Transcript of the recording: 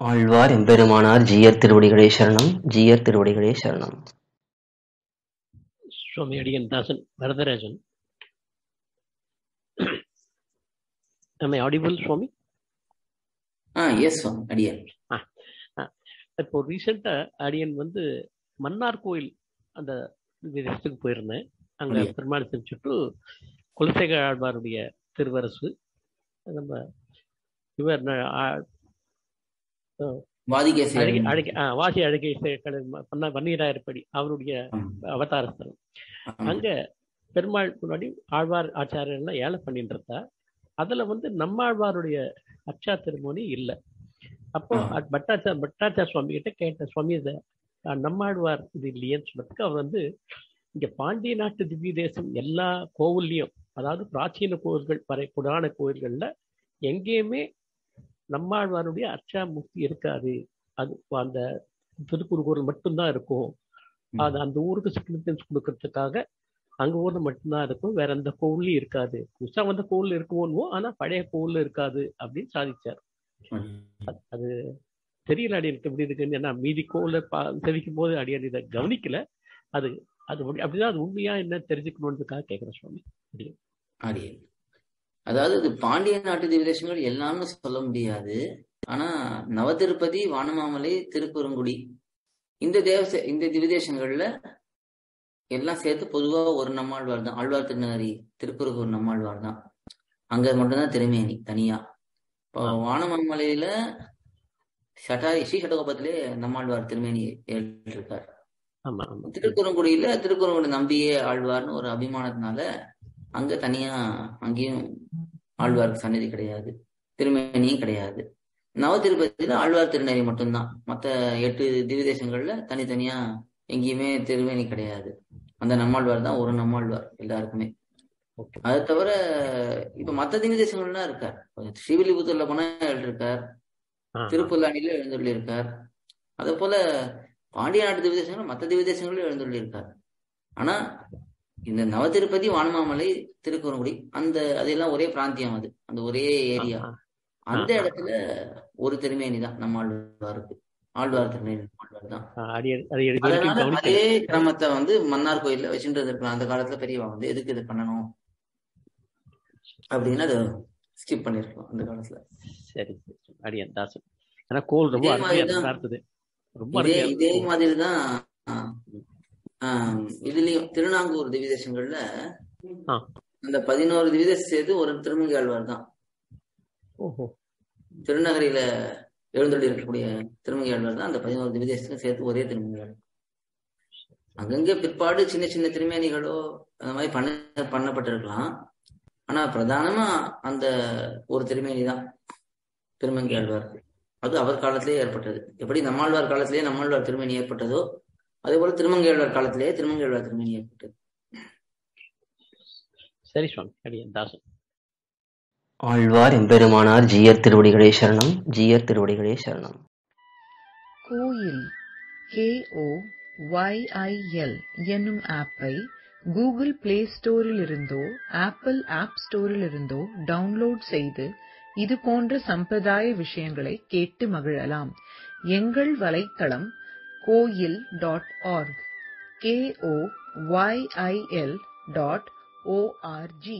ஆழ்வார் எம்பெருமானார் ஜீயர் திருவடிகளே சரணம் ஜீயர் திருவடிகளே சரணம். சுவாமி அடியன் தாசன் வரதராஜன் I audible சுவாமி? ஆ எஸ் அடியார் இப்போ ரீசெண்டா அடியன் வந்து மன்னார் கோயில் அந்த இடத்துக்கு போயிருந்தேன். அங்க? பெருமாள் செஞ்சுட்டு குலசேகர ஆழ்வாருடைய திருவரசு. நம்ம இவர் வாசி அழகை பண்ண வன்னியராயர்படி அவருடைய அவதார ஸ்தலம் அங்க பெருமாள் முன்னாடி ஆழ்வார் ஆச்சாரியர்லாம் ஏழை பண்ணிட்டு இருந்தா. அதுல வந்து நம்மாழ்வாருடைய அச்சா திருமணி இல்ல. அப்போ பட்டாச்சார் பட்டாச்சார் சுவாமி கிட்ட கேட்ட சுவாமி இத நம்மாழ்வார் இது இல்லையேன்னு சொன்னதுக்கு அவர் வந்து இங்க பாண்டிய நாட்டு திவ்ய தேசம் எல்லா கோவில்லையும் அதாவது பிராச்சீன கோவில்கள் வரை புராண கோவில்கள்ல எங்கேயுமே நம்மாழ்வாருடைய அர்ச்சா மூர்த்தி இருக்காது. அது அந்த திருக்குறுகூரில் மட்டும்தான் இருக்கும். அது அந்த ஊருக்கு சிக்னிஃபிகன்ஸ் கொடுக்கறதுக்காக அங்க ஊர்ல மட்டும்தான் இருக்கும். வேற எந்த கோவில்லையும் இருக்காது. புதுசா வந்த கோவில் இருக்குமோ ஆனா பழைய கோவில் இருக்காது அப்படின்னு சாதிச்சார். அது- தெரியல அடியனுக்கு எப்படி இருக்குன்னு. ஏன்னா மீதி கோவில தெரிவிக்கும் போது அடியன் இதை கவனிக்கல. அது அது அப்படி- அப்படிதான் அது உண்மையா என்ன தெரிஞ்சுக்கணுன்றதுக்காக கேட்கிறேன் சுவாமி. அடியார் அதாவது இது பாண்டிய நாட்டு திவிதேசங்கள் எல்லாம்னு சொல்ல முடியாது. ஆனா நவதிருப்பதி வானமாமலை திருக்குறுங்குடி இந்த தேவச இந்த திவிதேசங்கள்ல எல்லாம் சேர்த்து பொதுவா ஒரு நம்மாழ்வார் தான். ஆழ்வார் திருநகரி திருக்குறுகூர் நம்மாழ்வார் தான். அங்க மட்டும்தான் திருமேனி தனியா. இப்போ வானமாமலையில ஷட்டாரி ஸ்ரீ சட்டகோபத்திலே நம்மாழ்வார் திருமேனி ஏற்றிருக்கார். திருக்குறங்குடியில திருக்குறங்குடி நம்பியே ஆழ்வார்னு ஒரு அபிமானத்தினால அங்க தனியா அங்கேயும் ஆழ்வாருக்கு சன்னதி கிடையாது. திருமேனியும் கிடையாது. நவ திருப்பதியில ஆழ்வார் திருநெறி மட்டும்தான். மத்த எட்டு திவ்யதேசங்கள்ல தனித்தனியா எங்கேயுமே திருமேனி கிடையாது. அந்த நம்மாழ்வார் தான் ஒரு நம்மாழ்வார் எல்லாருக்குமே. அதை தவிர இப்ப மத்த திவ்யதேசங்கள்லாம் இருக்கார். ஸ்ரீவில்லிபுத்தூர்ல போனா இருக்கார். திருப்புல்லானில எழுந்துள்ளி இருக்கார் அதே போல பாண்டிய நாட்டு திவ்யதேசங்கள் மற்ற திவ்யதேசங்களும் எழுந்துள்ளி இருக்கார் ஆனா இந்த நவதிருப்பதி வானமாமலை திருக்குறங்குடி அந்த அதெல்லாம் ஒரே பிராந்தியம் அது. அந்த ஒரே ஏரியா. அந்த. இடத்துல ஒரு திருமேனி தான் நம்ம ஆழ்வாருக்கு. ஆழ்வார் திருமேனி ஆழ்வார் தான். அதை கிரமத்தை வந்து மன்னார் கோயில்ல வச்சுட்டு இருக்கலாம் அந்த காலத்துல பெரியவா வந்து எதுக்கு இது பண்ணணும்? அப்படின்னு அதை ஸ்கிப் பண்ணிருக்கலாம் அந்த காலத்துல. சரி அடியன் தாசன் ஆனா கோல் ரொம்ப இதே அருமையா மாதிரிதான் பார்த்தது ரொம்ப இதே அருமையா இதே இருக்கும். மாதிரிதான் ஆஹ், ஆஹ், இதுலயும் திருநாங்கூர் திவிதேசங்கள்ல. அந்த பதினோரு திவிதேசம் சேர்த்து ஒரு திருமங்கை ஆழ்வார் தான். ஓஹோ. திருநகரியில எழுந்தொழி இருக்கக்கூடிய திருமங்கை ஆழ்வார் தான் அந்த பதினோரு திவிதேசத்துக்கும் சேர்த்து ஒரே திருமங்கை ஆழ்வார். அங்கங்க பிற்பாடு சின்ன சின்ன திருமேனிகளோ அந்த மாதிரி பண்ண பண்ணப்பட்டிருக்கலாம். ஆனா பிரதானமா அந்த ஒரு திருமேனி தான் திருமங்கை ஆழ்வார். அது அவர் காலத்திலேயே ஏற்பட்டது. எப்படி நம்மாழ்வார் காலத்திலேயே நம்மாழ்வார் திருமேனி ஏற்பட்டதோ அதே போல திருமங்கையாழ்வார் காலத்திலேயே திருமங்கையாழ்வார் திருமேனி ஏற்பட்டது சரி சுவாமி தாசன். ஆழ்வார் எம்பெருமானார் ஜீயர் திருவடிகளே சரணம் ஜீயர் திருவடிகளே சரணம். கோயில் கேஓ ஒய்ஐஎல் என்னும் ஆப்பை கூகுள் பிளே ஸ்டோரிலிருந்தோ ஆப்பிள் ஆப் ஸ்டோரிலிருந்தோ டவுன்லோட் செய்து இது போன்ற சம்பிரதாய விஷயங்களை கேட்டு மகிழலாம். எங்கள் வலைத்தளம் Koyil dot org K O Y L dot O R G